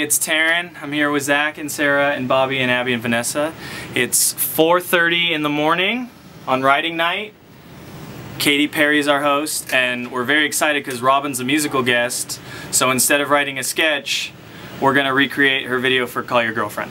It's Taran. I'm here with Zach and Sarah and Bobby and Abby and Vanessa. It's 4.30 in the morning on writing night. Katy Perry is our host, and we're very excited because Robyn's a musical guest. So instead of writing a sketch, we're going to recreate her video for Call Your Girlfriend.